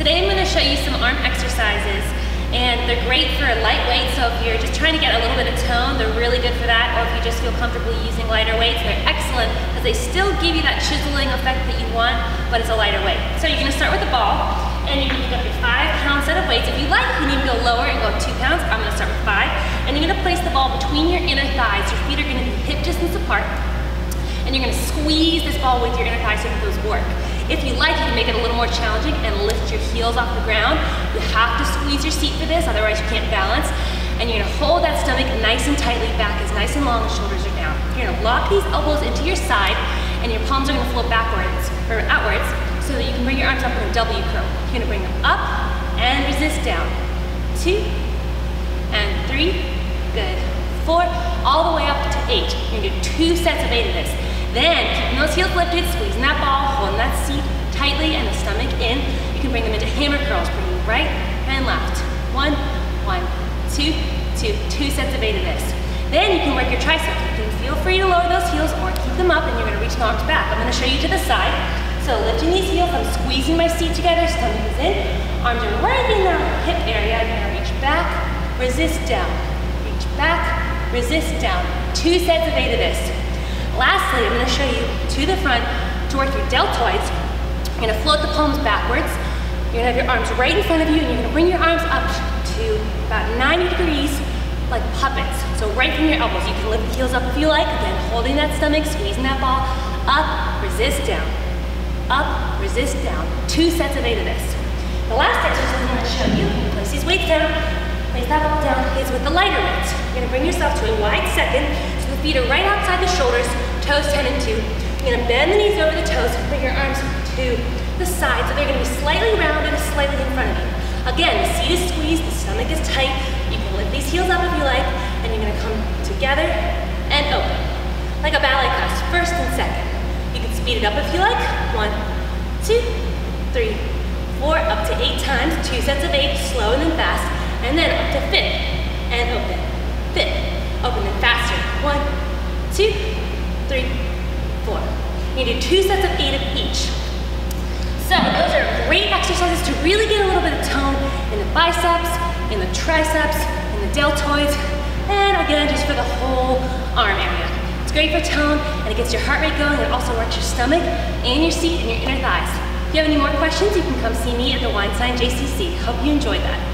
Today I'm gonna show you some arm exercises and they're great for a lightweight, so if you're just trying to get a little bit of tone, they're really good for that, or if you just feel comfortable using lighter weights, they're excellent because they still give you that chiseling effect that you want, but it's a lighter weight. So you're gonna start with a ball, and you're gonna pick up your five pound set of weights. If you like, you can even go lower and go two pounds. I'm gonna start with five, and you're gonna place the ball between your inner thighs. Your feet are gonna be hip distance apart, and you're gonna squeeze this ball with your inner thighs so that those work. If you like, you can make it a little more challenging and lift your heels off the ground. You have to squeeze your seat for this, otherwise you can't balance. And you're gonna hold that stomach nice and tightly, back as nice and long, shoulders are down. You're gonna lock these elbows into your side and your palms are gonna flow backwards, or outwards, so that you can bring your arms up in a W curl. You're gonna bring them up and resist down. Two, and three, good. Four, all the way up to eight. You're gonna do two sets of eight of this. Then, those heels lifted, squeezing that ball, holding that seat tightly and the stomach in. You can bring them into hammer curls, bringing right and left. One, one, two, two, two sets of eight of this. Then you can work your triceps. You can feel free to lower those heels or keep them up and you're gonna reach the arms back. I'm gonna show you to the side. So lifting these heels, I'm squeezing my seat together, stomach is in. Arms are right in the hip area. You're gonna reach back, resist down. Reach back, resist down. Two sets of eight of this. Lastly, I'm gonna show you to the front to work your deltoids. You're gonna float the palms backwards. You're gonna have your arms right in front of you and you're gonna bring your arms up to about 90 degrees like puppets. So right from your elbows. You can lift the heels up if you like. Again, holding that stomach, squeezing that ball. Up, resist down. Up, resist down. Two sets of eight of this. The last exercise I'm gonna show you, place these weights down, place that ball down, is with the lighter weights. You're gonna bring yourself to a wide second, so the feet are right outside the shoulders, toes 10 and 2. You're gonna bend the knees over the toes, bring your arms to the side, so they're gonna be slightly rounded, slightly in front of you. Again, the seat is squeezed, the stomach is tight. You can lift these heels up if you like, and you're gonna come together and open. Like a ballet class, first and second. You can speed it up if you like. One, two, three, four, up to eight times. Two sets of eight, slow and then fast. And then up to fifth, and open. Fifth, open and faster. One, two, three, four. You do two sets of eight of each. So those are great exercises to really get a little bit of tone in the biceps, in the triceps, in the deltoids, and again, just for the whole arm area. It's great for tone, and it gets your heart rate going, and also works your stomach, and your seat, and your inner thighs. If you have any more questions, you can come see me at the Weinstein JCC. Hope you enjoyed that.